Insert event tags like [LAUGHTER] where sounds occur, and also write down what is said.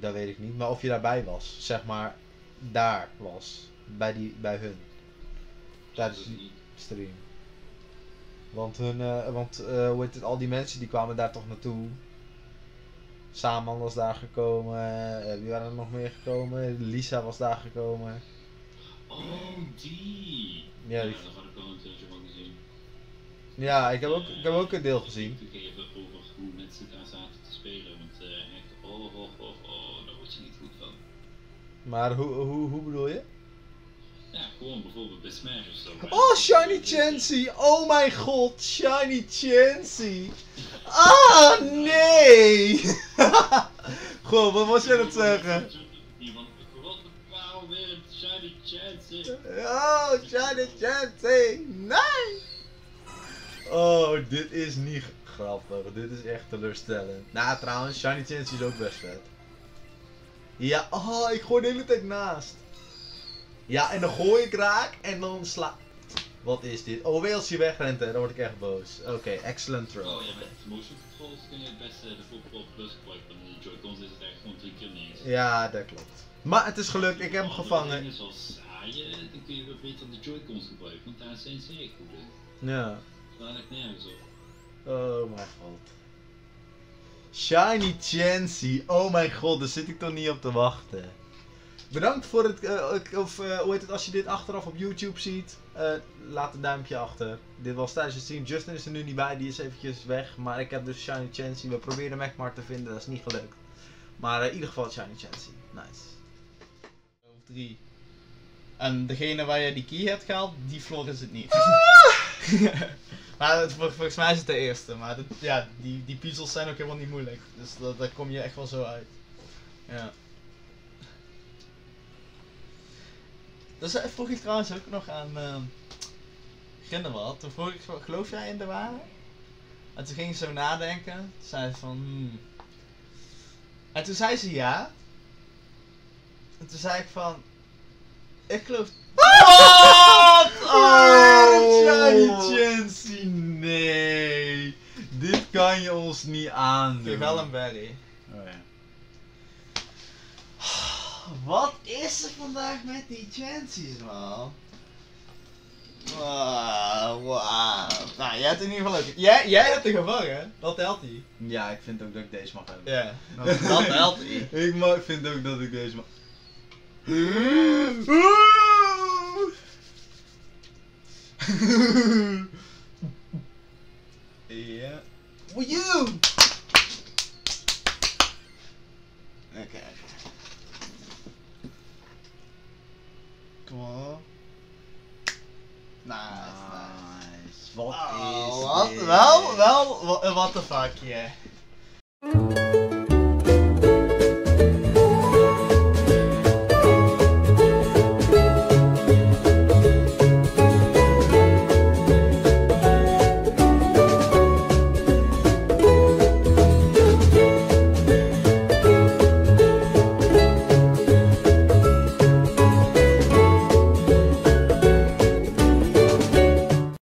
dat weet ik niet. Maar of je daarbij was. Zeg maar, daar was. Bij, die, bij hun. Tijdens die stream. Want hun, eh, want eh, hoe heet het, al die mensen die kwamen daar toch naartoe. Saman was daar gekomen. eh, wie waren er nog meer gekomen? Lisa was daar gekomen. Oh, die! Ja, die- dat had ik een gezien. Ja, ik heb ook, ik heb ook een deel gezien. Over hoe mensen daar zaten te spelen. Want Maar hoe, hoe, hoe bedoel je? Ja, gewoon bijvoorbeeld bij Smash of zo. Oh, Shiny Chansey! Oh mijn god, Shiny Chansey! Ah, nee! [LAUGHS] Goh, wat was je aan het zeggen? Shiny Chance? Oh, Shiny Chansey! Nee! Oh, dit is niet grappig. Dit is echt teleurstellend. Nou, trouwens, Shiny Chansey is ook best vet. Ja, oh, ik gooi de hele tijd naast. Ja, en dan gooi ik raak en dan sla... Wat is dit? Oh, als je wegrent, dan word ik echt boos. Oké, excellent throw. Oh ja, met motion controls kun je het beste de Pro Plus gebruiken. Met de Joy-Cons is het echt gewoon drie keer niks. Ja, dat klopt. Maar het is gelukt, ik heb hem Andere gevangen. dingen zoals saaien, dan kun je weer beter de Joy-Cons gebruiken, want daar zijn ze echt goed in. Ja. Daar lijkt nergens op. Oh mijn god. Shiny Chansey. Oh mijn god, daar zit ik toch niet op te wachten. Bedankt voor het, eh, of eh, hoe heet het, als je dit achteraf op YouTube ziet, eh, laat een duimpje achter. Dit was tijdens het stream. Justin is er nu niet bij, die is eventjes weg. Maar ik heb dus Shiny Chansey. We proberen Magmar te vinden, dat is niet gelukt. Maar in ieder geval Shiny Chansey. Nice. Of drie. En degene waar je die key hebt gehaald, die vlog is het niet. [LAUGHS] [LAUGHS] maar het, vol- volgens mij is het de eerste. Maar ja, die, die puzzels zijn ook helemaal niet moeilijk. Dus dat, daar kom je echt wel zo uit. Ja. Dus vroeg ik trouwens ook nog aan uh, Grindelwald. Toen vroeg ik, geloof jij in de waarheid? En toen ging ze zo nadenken. Toen zei ze van, hmm. En toen zei ze ja. En toen zei ik van, ik geloof... Oh! Shiny Chansey, nee. Dit kan je ons niet aandoen. Geef wel een berry. Oh ja. Wat is er vandaag met die chances, man? Wow, wow. Nou, jij hebt in ieder geval ook... Jij, jij hebt er gevangen, dat telt niet. Ja, ik vind ook dat ik deze mag hebben. Ja, dat, dat [LAUGHS] telt niet. Ik mag, vind ook dat ik deze mag. [LAUGHS] Ja. Wee you! Cool. Nice, nice. nice. Wat oh, is wat? Dit? Wel, wel, what the fuck, yeah.